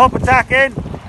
Pop attack in.